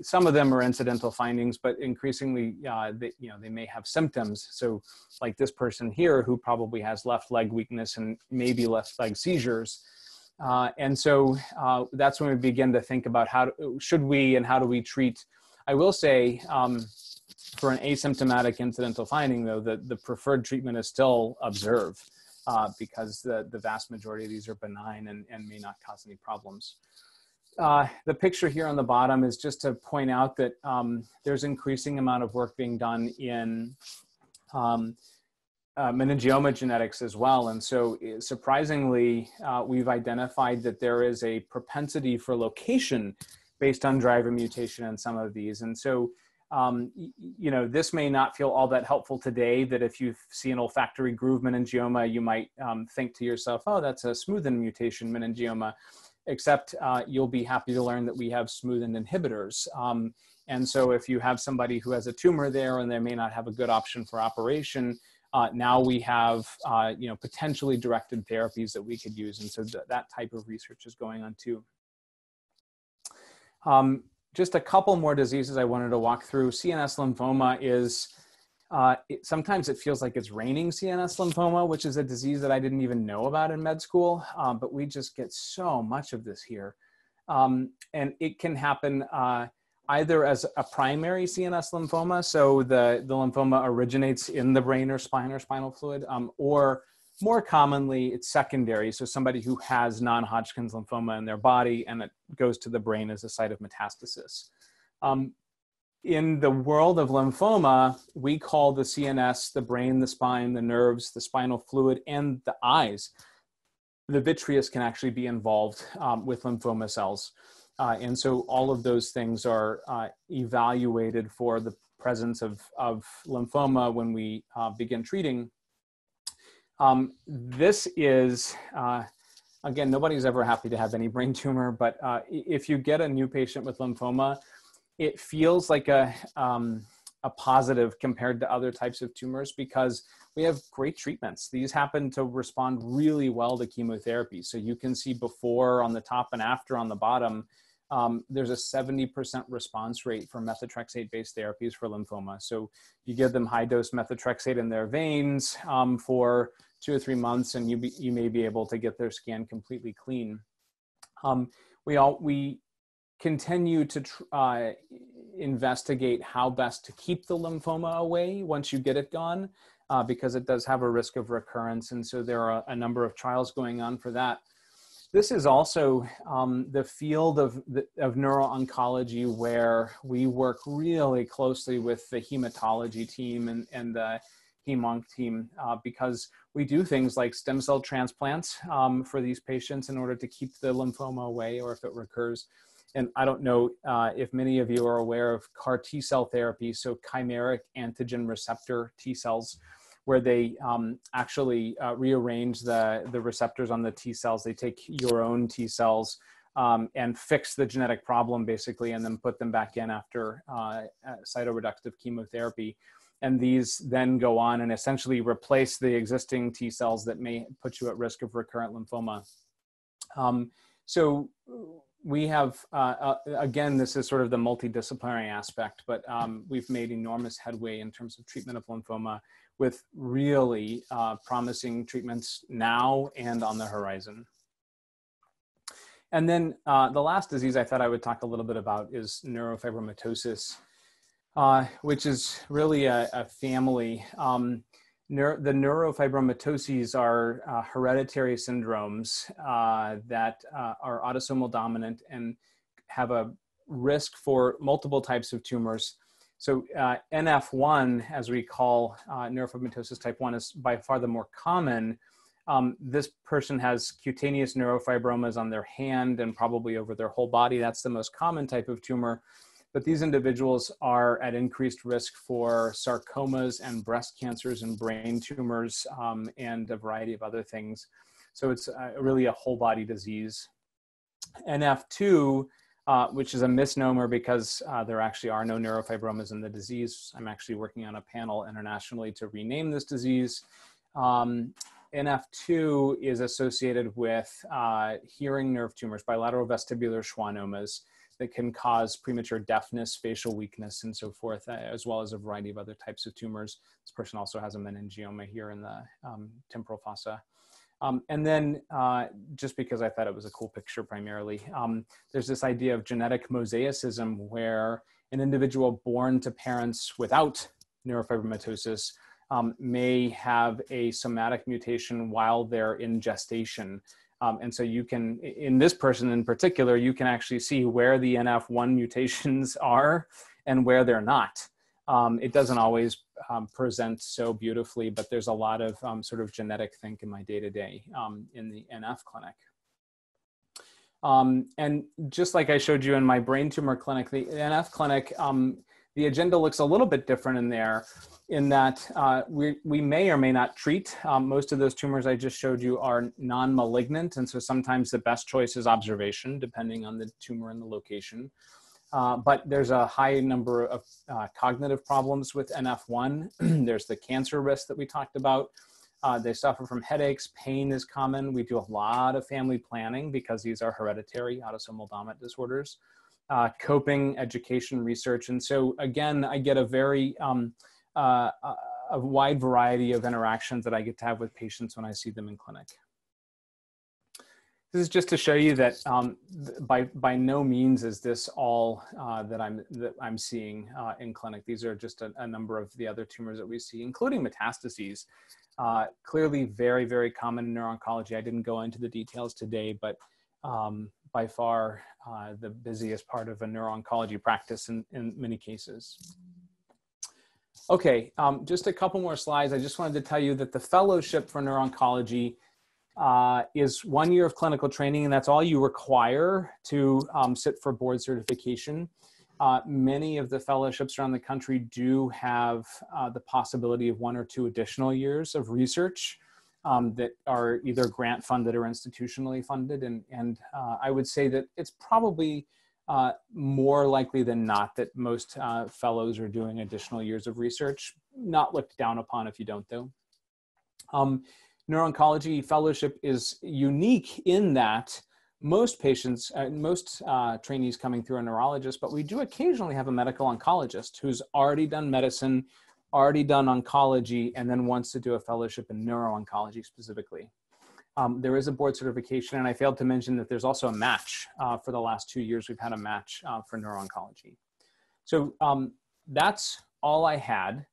some of them are incidental findings, but increasingly, uh, they, you know, they may have symptoms. So like this person here who probably has left leg weakness and maybe left leg seizures. Uh, and so uh, that's when we begin to think about how to, should we and how do we treat. I will say, um, for an asymptomatic incidental finding, though, the, the preferred treatment is still observe uh, because the, the vast majority of these are benign and, and may not cause any problems. Uh, the picture here on the bottom is just to point out that um, there's increasing amount of work being done in um, uh, meningioma genetics as well. And so eh, surprisingly, uh, we've identified that there is a propensity for location based on driver mutation in some of these. And so um, you know, this may not feel all that helpful today. That if you see an olfactory groove meningioma, you might um, think to yourself, "Oh, that's a smoothen mutation meningioma." Except uh, you'll be happy to learn that we have smoothen inhibitors. Um, and so, if you have somebody who has a tumor there and they may not have a good option for operation, uh, now we have uh, you know potentially directed therapies that we could use, and so th- that type of research is going on too. Um, just a couple more diseases I wanted to walk through. CNS lymphoma is uh, it, sometimes it feels like it's raining CNS lymphoma, which is a disease that I didn't even know about in med school, um, but we just get so much of this here. Um, and it can happen uh, either as a primary CNS lymphoma, so the, the lymphoma originates in the brain or spine or spinal fluid, um, or more commonly, it's secondary. So somebody who has non-Hodgkin's lymphoma in their body and it goes to the brain as a site of metastasis. Um, in the world of lymphoma, we call the CNS the brain, the spine, the nerves, the spinal fluid, and the eyes. The vitreous can actually be involved um, with lymphoma cells. Uh, and so all of those things are uh, evaluated for the presence of, of lymphoma when we uh, begin treating um, this is, uh, again, nobody's ever happy to have any brain tumor, but uh, if you get a new patient with lymphoma, it feels like a, um, a positive compared to other types of tumors because we have great treatments. These happen to respond really well to chemotherapy. So you can see before on the top and after on the bottom um, there's a 70% response rate for methotrexate-based therapies for lymphoma. So you give them high-dose methotrexate in their veins um, for two or three months, and you be, you may be able to get their scan completely clean. Um, we all we continue to uh, investigate how best to keep the lymphoma away once you get it gone, uh, because it does have a risk of recurrence, and so there are a number of trials going on for that. This is also um, the field of, of neuro-oncology where we work really closely with the hematology team and, and the hemonc team uh, because we do things like stem cell transplants um, for these patients in order to keep the lymphoma away or if it recurs. And I don't know uh, if many of you are aware of CAR T cell therapy, so chimeric antigen receptor T cells where they um, actually uh, rearrange the, the receptors on the T cells. They take your own T cells um, and fix the genetic problem basically, and then put them back in after uh, uh, cytoreductive chemotherapy. And these then go on and essentially replace the existing T cells that may put you at risk of recurrent lymphoma. Um, so we have, uh, uh, again, this is sort of the multidisciplinary aspect, but um, we've made enormous headway in terms of treatment of lymphoma with really uh, promising treatments now and on the horizon. And then uh, the last disease I thought I would talk a little bit about is neurofibromatosis, uh, which is really a, a family. Um, neuro, the neurofibromatoses are uh, hereditary syndromes uh, that uh, are autosomal dominant and have a risk for multiple types of tumors so uh, NF1, as we call uh, neurofibromatosis type 1, is by far the more common. Um, this person has cutaneous neurofibromas on their hand and probably over their whole body. That's the most common type of tumor. But these individuals are at increased risk for sarcomas and breast cancers and brain tumors um, and a variety of other things. So it's uh, really a whole body disease. NF2 uh, which is a misnomer because uh, there actually are no neurofibromas in the disease. I'm actually working on a panel internationally to rename this disease. Um, NF2 is associated with uh, hearing nerve tumors, bilateral vestibular schwannomas that can cause premature deafness, facial weakness, and so forth, uh, as well as a variety of other types of tumors. This person also has a meningioma here in the um, temporal fossa. Um, and then uh, just because I thought it was a cool picture primarily, um, there's this idea of genetic mosaicism where an individual born to parents without neurofibromatosis um, may have a somatic mutation while they're in gestation. Um, and so you can, in this person in particular, you can actually see where the NF1 mutations <laughs> are and where they're not. Um, it doesn't always um, present so beautifully, but there's a lot of um, sort of genetic think in my day to day in the NF clinic. Um, and just like I showed you in my brain tumor clinic, the NF clinic, um, the agenda looks a little bit different in there in that uh, we, we may or may not treat. Um, most of those tumors I just showed you are non-malignant, and so sometimes the best choice is observation, depending on the tumor and the location. Uh, but there's a high number of uh, cognitive problems with NF1. <clears throat> there's the cancer risk that we talked about. Uh, they suffer from headaches, pain is common. We do a lot of family planning because these are hereditary autosomal dominant disorders. Uh, coping, education, research. And so again, I get a very, um, uh, a wide variety of interactions that I get to have with patients when I see them in clinic. This is just to show you that um, by by no means is this all uh, that I'm that I'm seeing uh, in clinic. These are just a, a, number of the other tumors that we see, including metastases. Uh, clearly, very very common in neuro-oncology. I didn't go into the details today, but um, by far uh, the busiest part of a neuro-oncology practice in, in many cases. Okay, um, just a couple more slides. I just wanted to tell you that the fellowship for neuro-oncology uh, is one year of clinical training, and that's all you require to um, sit for board certification. Uh, many of the fellowships around the country do have uh, the possibility of one or two additional years of research um, that are either grant funded or institutionally funded. And, and uh, I would say that it's probably uh, more likely than not that most uh, fellows are doing additional years of research. Not looked down upon if you don't, though. Um, neuro-oncology fellowship is unique in that most patients, uh, most uh, trainees coming through a neurologist, but we do occasionally have a medical oncologist who's already done medicine, already done oncology, and then wants to do a fellowship in neuro-oncology specifically. Um, there is a board certification, and I failed to mention that there's also a match. Uh, for the last two years, we've had a match uh, for neuro-oncology. So um, that's all I had,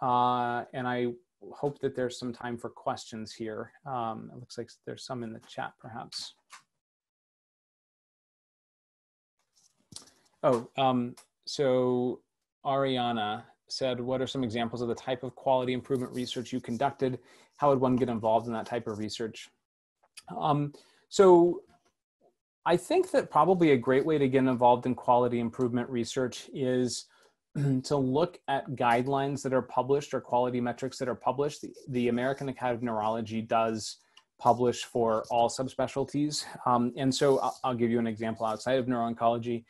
uh, and I hope that there's some time for questions here. Um, it looks like there's some in the chat, perhaps. Oh, um, so Ariana said, what are some examples of the type of quality improvement research you conducted? How would one get involved in that type of research? Um, so I think that probably a great way to get involved in quality improvement research is <clears throat> to look at guidelines that are published or quality metrics that are published. The, the American Academy of Neurology does publish for all subspecialties. Um, and so I'll, I'll, give you an example outside of neuro-oncology.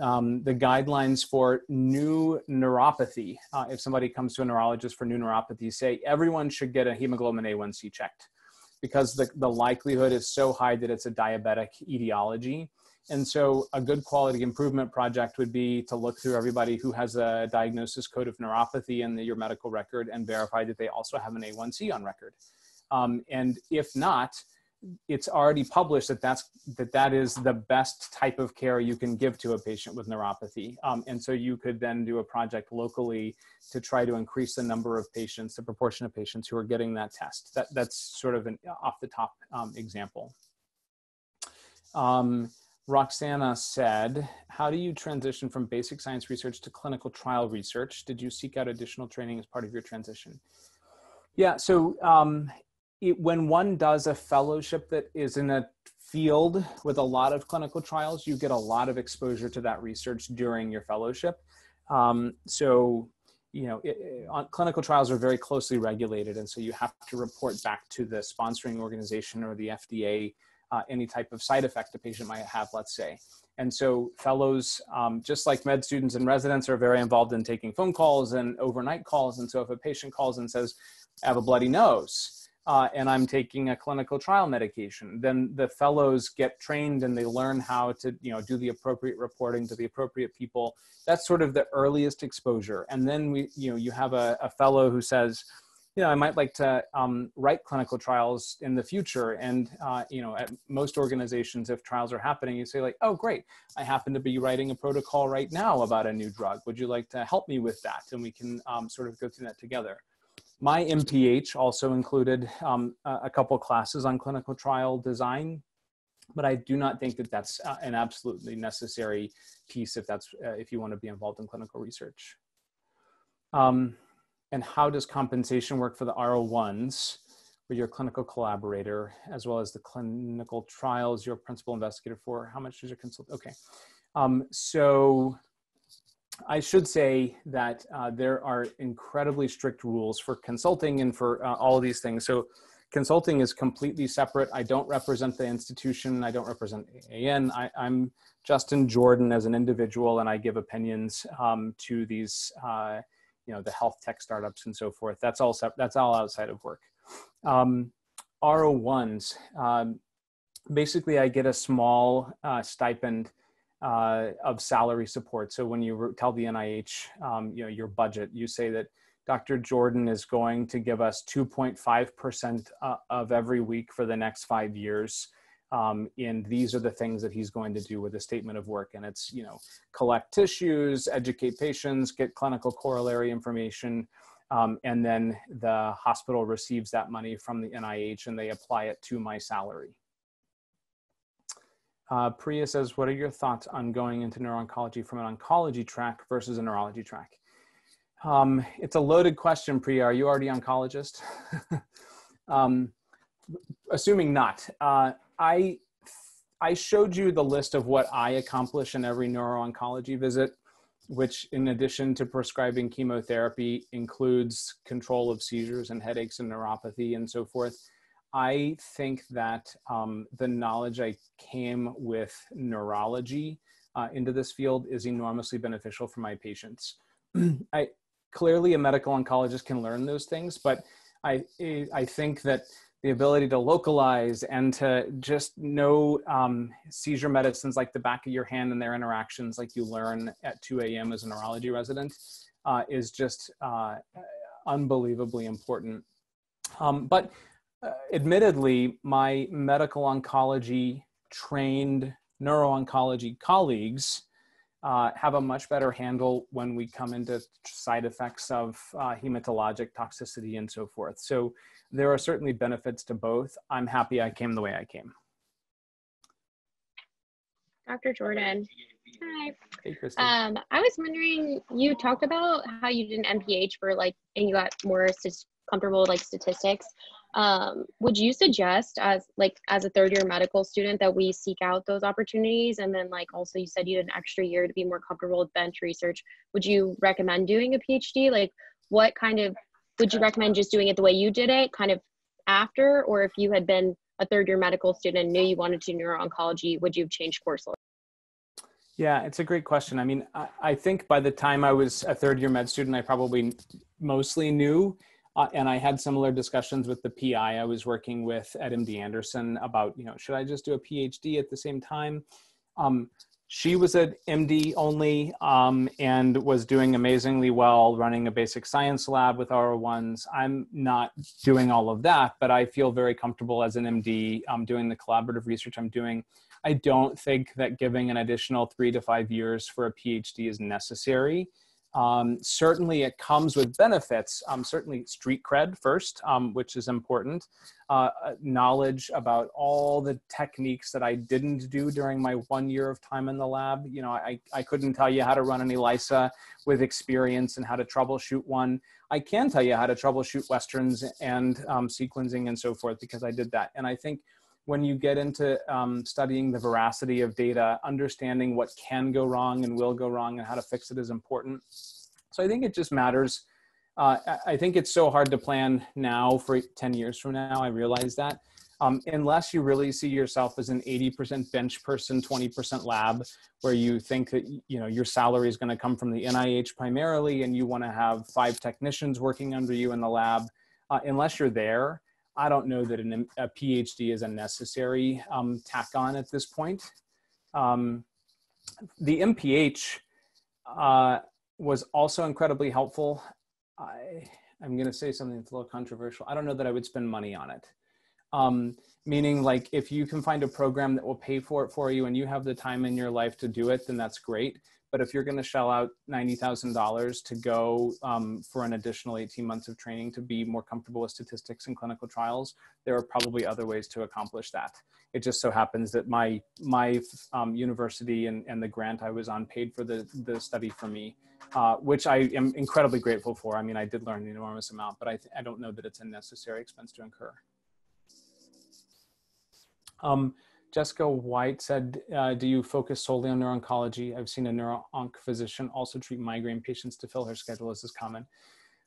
Um, the guidelines for new neuropathy, uh, if somebody comes to a neurologist for new neuropathy, say everyone should get a hemoglobin A1C checked because the, the likelihood is so high that it's a diabetic etiology. And so a good quality improvement project would be to look through everybody who has a diagnosis code of neuropathy in the, your medical record and verify that they also have an A1C on record. Um, and if not, it's already published that that's that that is the best type of care you can give to a patient with neuropathy um, and so you could then do a project locally to try to increase the number of patients the proportion of patients who are getting that test that that's sort of an off the top um, example um, Roxana said, how do you transition from basic science research to clinical trial research? Did you seek out additional training as part of your transition? Yeah, so um, it, when one does a fellowship that is in a field with a lot of clinical trials, you get a lot of exposure to that research during your fellowship. Um, so, you know, it, it, clinical trials are very closely regulated, and so you have to report back to the sponsoring organization or the FDA uh, any type of side effect a patient might have, let's say. And so fellows, um, just like med students and residents, are very involved in taking phone calls and overnight calls. And so if a patient calls and says, I have a bloody nose, uh, and I'm taking a clinical trial medication. Then the fellows get trained and they learn how to, you know, do the appropriate reporting to the appropriate people. That's sort of the earliest exposure. And then we, you know, you have a, a fellow who says, you know, I might like to um, write clinical trials in the future. And, uh, you know, at most organizations, if trials are happening, you say like, oh, great, I happen to be writing a protocol right now about a new drug. Would you like to help me with that? And we can um, sort of go through that together. My MPH also included um, a couple classes on clinical trial design, but I do not think that that's uh, an absolutely necessary piece if that's uh, if you want to be involved in clinical research. Um, and how does compensation work for the R01s or your clinical collaborator, as well as the clinical trials your principal investigator for? How much does your consult? Okay, um, so I should say that uh, there are incredibly strict rules for consulting and for uh, all of these things. So consulting is completely separate. I don't represent the institution. I don't represent AAN. I, am Justin Jordan as an individual, and I give opinions um, to these, uh, you know, the health tech startups and so forth. That's all. That's all outside of work. Um, R01s. Um, basically, I get a small uh, stipend uh, of salary support. So when you tell the NIH, um, you know, your budget, you say that Dr. Jordan is going to give us 2.5% uh, of every week for the next five years. Um, and these are the things that he's going to do with a statement of work. And it's, you know, collect tissues, educate patients, get clinical corollary information. Um, and then the hospital receives that money from the NIH and they apply it to my salary. Uh, Priya says, what are your thoughts on going into neuro-oncology from an oncology track versus a neurology track? Um, it's a loaded question, Priya. Are you already an oncologist? <laughs> um, assuming not. Uh, I, I showed you the list of what I accomplish in every neuro-oncology visit, which in addition to prescribing chemotherapy includes control of seizures and headaches and neuropathy and so forth. I think that um, the knowledge I came with neurology uh, into this field is enormously beneficial for my patients. <clears throat> I clearly a medical oncologist can learn those things, but I I think that the ability to localize and to just know um, seizure medicines like the back of your hand and their interactions like you learn at 2 a.m. as a neurology resident uh, is just uh, unbelievably important. Um, but uh, admittedly, my medical oncology trained neuro-oncology colleagues uh, have a much better handle when we come into side effects of uh, hematologic toxicity and so forth. So there are certainly benefits to both. I'm happy I came the way I came. Dr. Jordan. Hi. Hey, Kristen. Um, I was wondering, you talked about how you did an MPH for like, and you got more comfortable with like statistics. Um, would you suggest as like as a third year medical student that we seek out those opportunities? And then like also you said you had an extra year to be more comfortable with bench research. Would you recommend doing a PhD? Like what kind of would you recommend just doing it the way you did it, kind of after, or if you had been a third year medical student and knew you wanted to do neuro oncology, would you have changed course? Yeah, it's a great question. I mean, I, I, think by the time I was a third year med student, I probably mostly knew. Uh, and I had similar discussions with the PI I was working with at MD Anderson about, you know, should I just do a PhD at the same time? Um, she was at MD only um, and was doing amazingly well running a basic science lab with R01s. I'm not doing all of that, but I feel very comfortable as an MD um, doing the collaborative research I'm doing. I don't think that giving an additional three to five years for a PhD is necessary. Um, certainly, it comes with benefits. Um, certainly, street cred first, um, which is important. Uh, uh, knowledge about all the techniques that I didn't do during my one year of time in the lab. You know, I, I couldn't tell you how to run an ELISA with experience and how to troubleshoot one. I can tell you how to troubleshoot westerns and um, sequencing and so forth because I did that. And I think when you get into um, studying the veracity of data, understanding what can go wrong and will go wrong and how to fix it is important. So I think it just matters. Uh, I think it's so hard to plan now for 10 years from now. I realize that. Um, unless you really see yourself as an 80% bench person, 20% lab, where you think that you know your salary is going to come from the NIH primarily, and you want to have five technicians working under you in the lab. Uh, unless you're there, I don't know that an, a PhD is a necessary um, tack on at this point. Um, the MPH uh, was also incredibly helpful. I, I'm going to say something that's a little controversial. I don't know that I would spend money on it. Um, meaning like if you can find a program that will pay for it for you and you have the time in your life to do it, then that's great. But if you're going to shell out $90,000 to go um, for an additional 18 months of training to be more comfortable with statistics and clinical trials, there are probably other ways to accomplish that. It just so happens that my, my um, university and, and the grant I was on paid for the, the study for me, uh, which I am incredibly grateful for. I mean, I did learn an enormous amount, but I, I don't know that it's a necessary expense to incur. Um, Jessica White said, uh, do you focus solely on neuro-oncology? I've seen a neuro-onc physician also treat migraine patients to fill her schedule. This is common.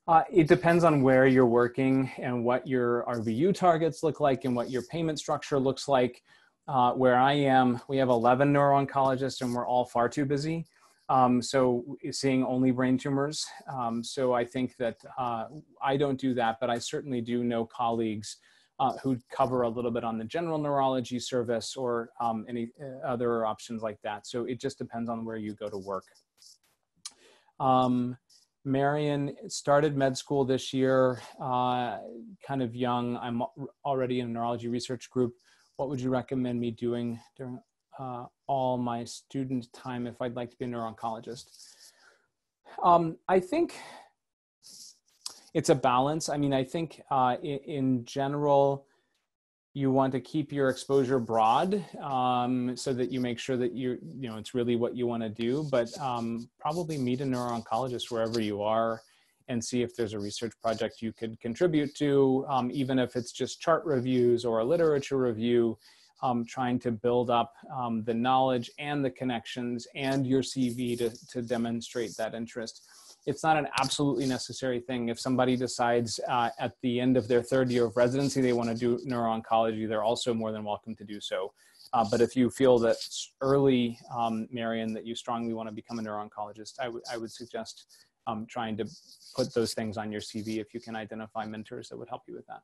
Uh, it depends on where you're working and what your RVU targets look like and what your payment structure looks like. Uh, where I am, we have 11 neuro-oncologists and we're all far too busy. Um, so seeing only brain tumors. Um, so I think that uh, I don't do that, but I certainly do know colleagues uh, who cover a little bit on the general neurology service or um, any uh, other options like that. So it just depends on where you go to work. Um, Marion started med school this year, uh, kind of young. I'm already in a neurology research group. What would you recommend me doing during uh, all my student time if I'd like to be a neuro-oncologist? Um, I think it's a balance. I mean, I think uh, in, in, general, you want to keep your exposure broad um, so that you make sure that you you know it's really what you want to do. But um, probably meet a neuro-oncologist wherever you are and see if there's a research project you could contribute to, um, even if it's just chart reviews or a literature review. Um, trying to build up um, the knowledge and the connections and your CV to, to demonstrate that interest it's not an absolutely necessary thing. If somebody decides uh, at the end of their third year of residency they want to do neuro-oncology, they're also more than welcome to do so. Uh, but if you feel that early, um, Marion, that you strongly want to become a neuro-oncologist, I, I would suggest um, trying to put those things on your CV if you can identify mentors that would help you with that.